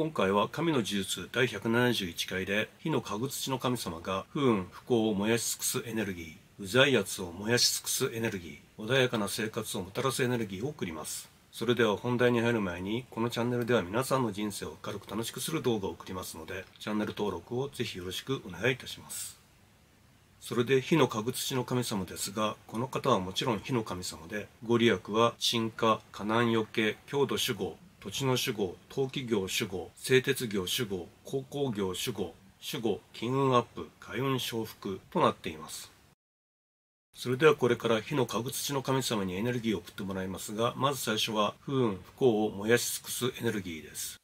今回は神の呪術第171回で火の家具土の神様が不運不幸を燃やし尽くすエネルギーうざいやつを燃やし尽くすエネルギー穏やかな生活をもたらすエネルギーを送ります。それでは本題に入る前にこのチャンネルでは皆さんの人生を軽く楽しくする動画を送りますのでチャンネル登録をぜひよろしくお願いいたします。それで火の家具土の神様ですがこの方はもちろん火の神様でご利益は鎮火火難よけ郷土守護土地の守護陶器業守護製鉄業守護鉱工業守護守護金運アップ開運昇福となっていますそれではこれから火の家具土の神様にエネルギーを送ってもらいますが、まず最初は不運不幸を燃やし尽くすエネルギーです。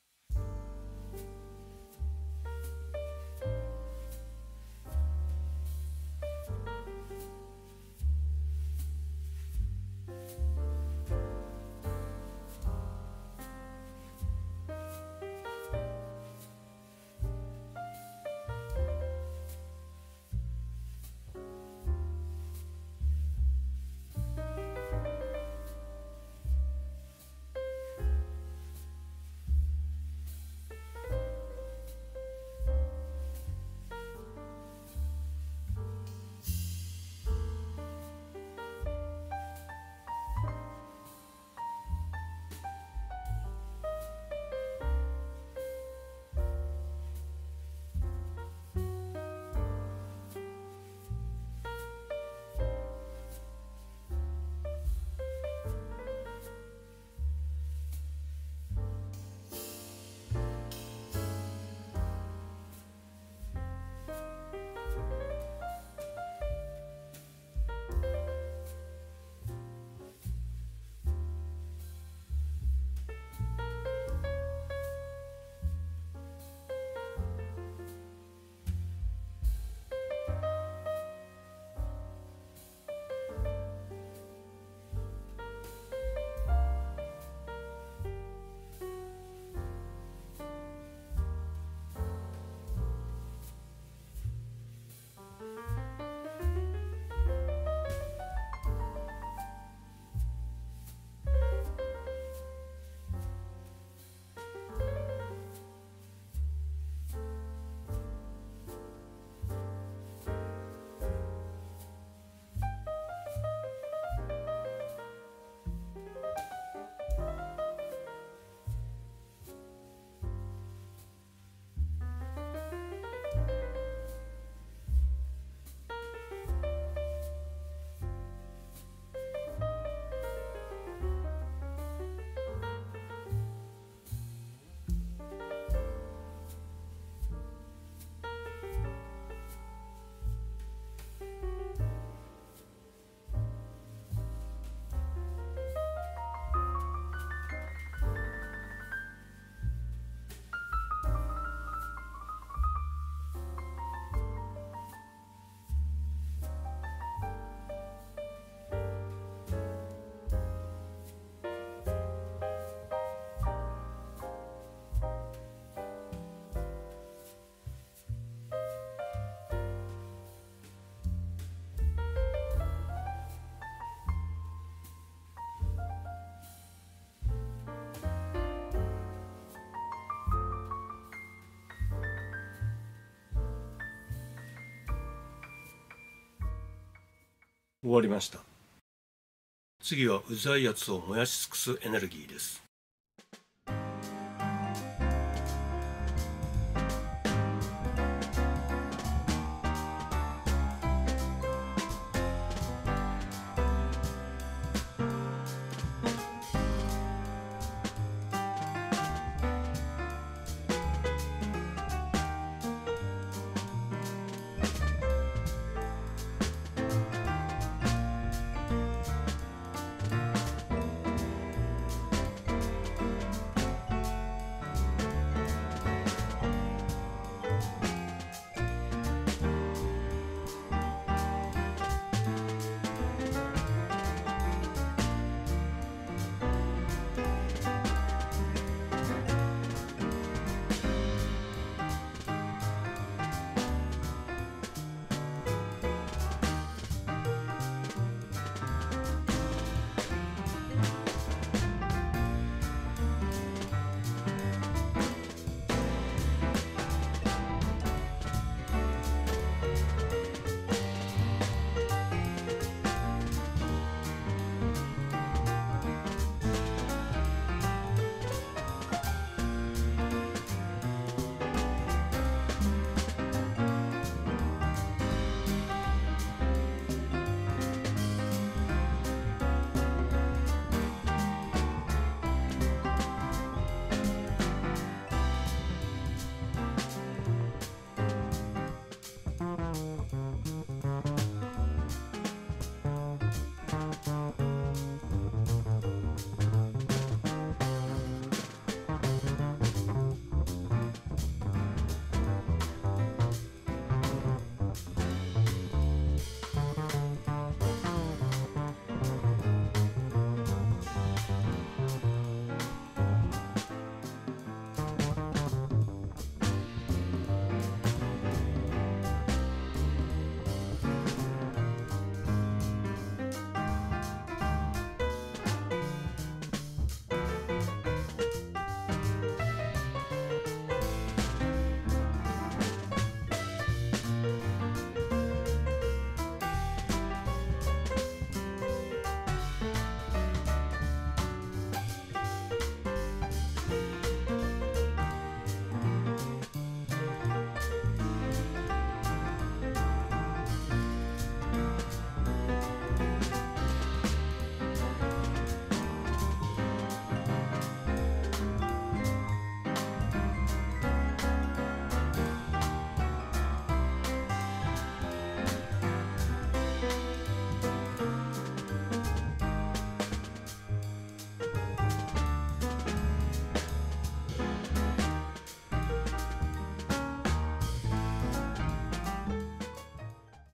終わりました。次はうざいやつを燃やし尽くすエネルギーです。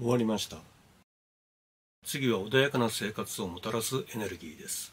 終わりました。次は穏やかな生活をもたらすエネルギーです。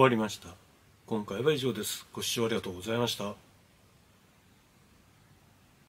終わりました。今回は以上です。ご視聴ありがとうございました。